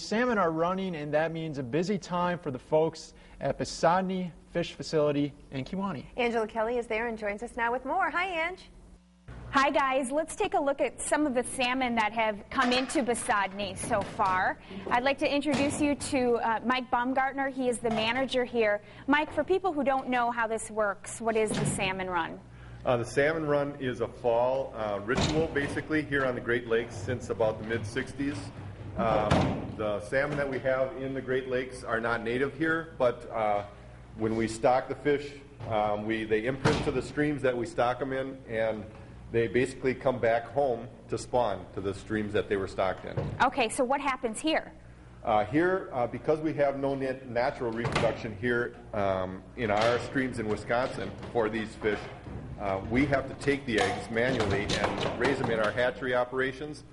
Salmon are running, and that means a busy time for the folks at Besadny Fish Facility in Kewaunee. Angela Kelly is there and joins us now with more. Hi, Ange. Hi guys, let's take a look at some of the salmon that have come into Besadny so far. I'd like to introduce you to uh, Mike Baumgartner. He is the manager here. Mike, for people who don't know how this works, what is the salmon run? Uh, the salmon run is a fall uh, ritual basically here on the Great Lakes since about the mid 60s. Um, the salmon that we have in the Great Lakes are not native here, but uh, when we stock the fish, um, we, they imprint to the streams that we stock them in and they basically come back home to spawn to the streams that they were stocked in. Okay, so what happens here? Uh, here, uh, because we have no nat- natural reproduction here um, in our streams in Wisconsin for these fish, uh, we have to take the eggs manually and raise them in our hatchery operations.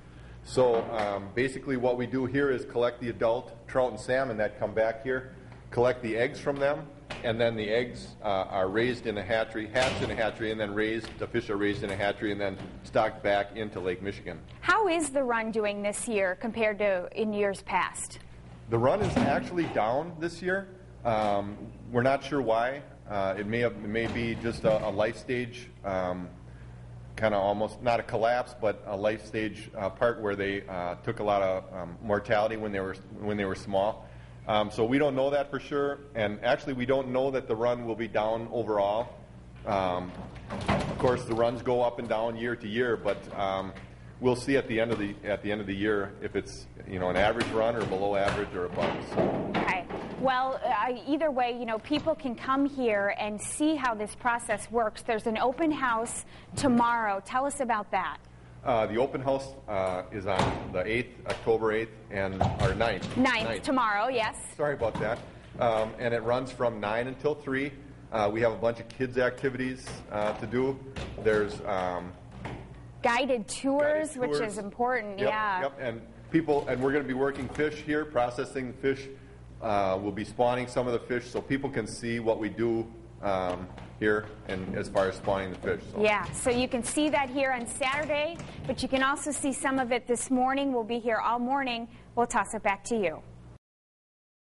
So um, basically, what we do here is collect the adult trout and salmon that come back here, collect the eggs from them, and then the eggs uh, are raised in a hatchery, hatched in a hatchery, and then raised. The fish are raised in a hatchery and then stocked back into Lake Michigan. How is the run doing this year compared to in years past? The run is actually down this year. Um, we're not sure why. Uh, it may have, it may be just a, a life stage, um, kind of almost not a collapse, but a life stage uh, part where they uh, took a lot of um, mortality when they were when they were small. Um, so we don't know that for sure, and actually we don't know that the run will be down overall. Um, of course, the runs go up and down year to year, but um, we'll see at the end of the at the end of the year if it's you know an average run or below average or above. So. Okay. Well, uh, either way, you know, people can come here and see how this process works. There's an open house tomorrow. Tell us about that. Uh, the open house uh, is on the 8th, October 8th, and or 9th. 9th, tomorrow, yes. Sorry about that. Um, and it runs from 9 until 3. Uh, we have a bunch of kids' activities uh, to do. There's um, guided, tours, guided which is important, yep, yeah. Yep, and people, and we're going to be working fish here, processing fish. Uh, we'll be spawning some of the fish so people can see what we do um, here and as far as spawning the fish. So. Yeah, so you can see that here on Saturday, but you can also see some of it this morning. We'll be here all morning. We'll toss it back to you.